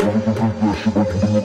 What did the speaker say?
Сегодня